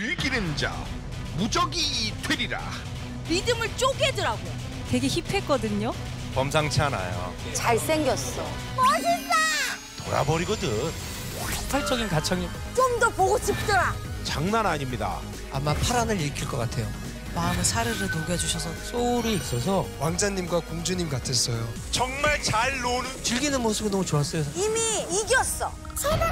즐기는 자 무적이 되리라 리듬을 쪼개더라고요. 되게 힙했거든요. 범상치 않아요. 잘생겼어. 돌아버리거든. 폭발적인 가창력 좀 더 보고 싶더라. 장난 아닙니다. 아마 파란을 일으킬 것 같아요. 마음을 사르르 녹여주셔서 소울이 있어서 왕자님과 공주님 같았어요. 정말 잘 노는 즐기는 모습이 너무 좋았어요. 이미 이겼어. 제발